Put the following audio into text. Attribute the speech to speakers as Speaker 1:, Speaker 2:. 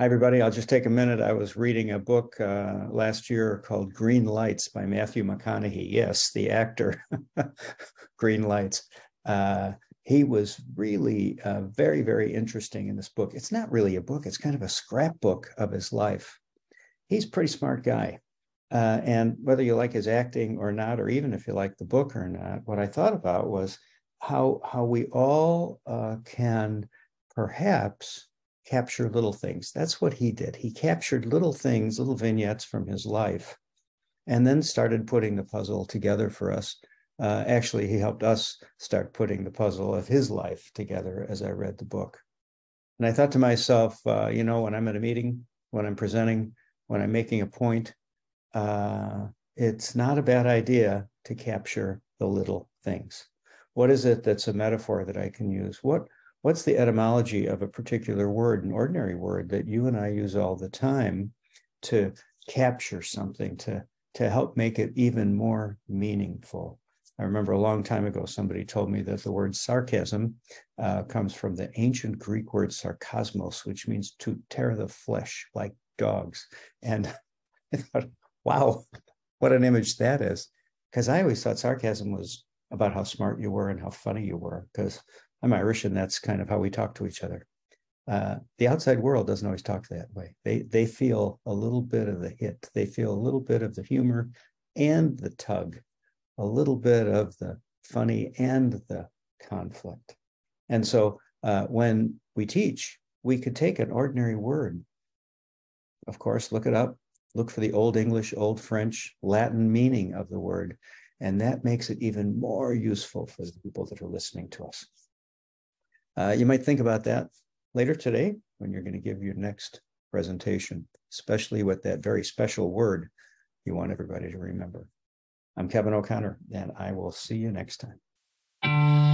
Speaker 1: Hi, everybody. I'll just take a minute. I was reading a book uh, last year called Green Lights by Matthew McConaughey. Yes, the actor, Green Lights. Uh, he was really uh, very, very interesting in this book. It's not really a book, it's kind of a scrapbook of his life. He's a pretty smart guy. Uh, and whether you like his acting or not, or even if you like the book or not, what I thought about was how, how we all uh, can perhaps capture little things. That's what he did. He captured little things, little vignettes from his life, and then started putting the puzzle together for us. Uh, actually, he helped us start putting the puzzle of his life together as I read the book. And I thought to myself, uh, you know, when I'm at a meeting, when I'm presenting, when I'm making a point, uh, it's not a bad idea to capture the little things. What is it that's a metaphor that I can use? What what's the etymology of a particular word, an ordinary word that you and I use all the time to capture something, to, to help make it even more meaningful. I remember a long time ago, somebody told me that the word sarcasm uh, comes from the ancient Greek word sarcasmos, which means to tear the flesh like dogs. And I thought, wow, what an image that is. Because I always thought sarcasm was about how smart you were and how funny you were. Because I'm Irish, and that's kind of how we talk to each other. Uh, the outside world doesn't always talk that way. They they feel a little bit of the hit. They feel a little bit of the humor and the tug, a little bit of the funny and the conflict. And so uh, when we teach, we could take an ordinary word. Of course, look it up. Look for the Old English, Old French, Latin meaning of the word. And that makes it even more useful for the people that are listening to us. Uh, you might think about that later today when you're going to give your next presentation, especially with that very special word you want everybody to remember. I'm Kevin O'Connor, and I will see you next time.